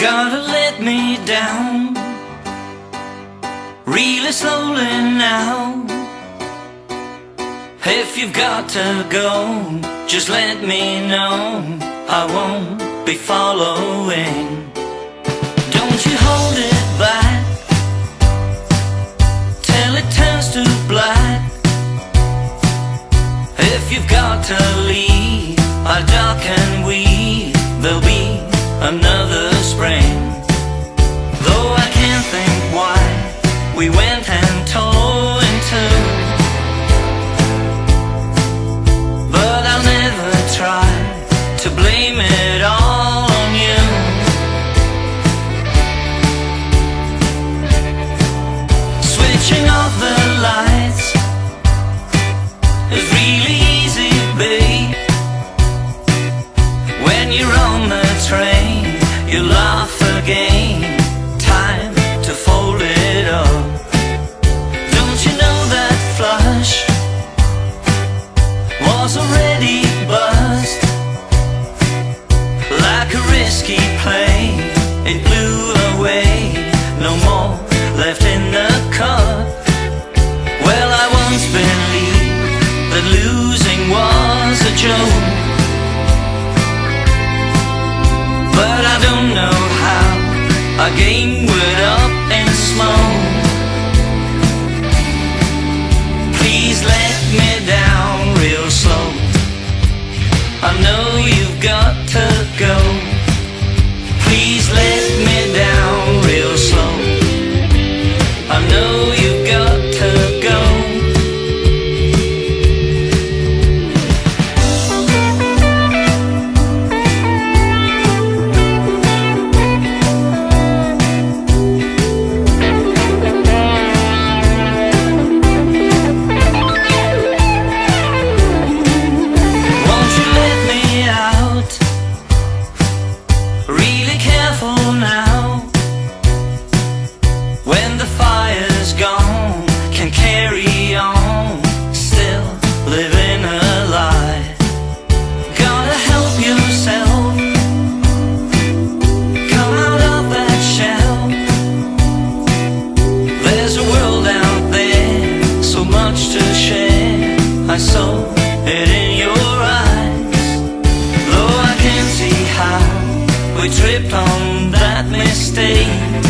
Gotta let me down. Really slowly now. If you've got to go Just let me know. I won't be following. Don't you hold it back. Till it turns to black. If you've got to leave I'll and weave. There'll be another We went and tore in two But I'll never try To blame it Was already buzzed Like a risky play It blew away. No more left in the cup Well, I once believed That losing was a joke. But I don't know how Our game went up in smoke I saw it in your eyes. Though I can't see how we tripped on that mistake.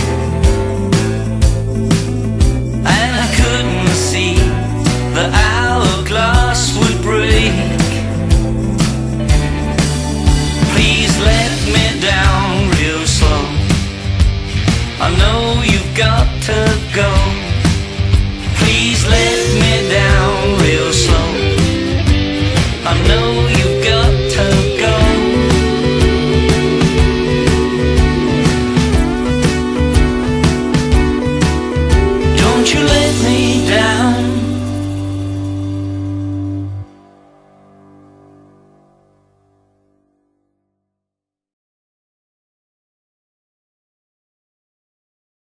you let me down?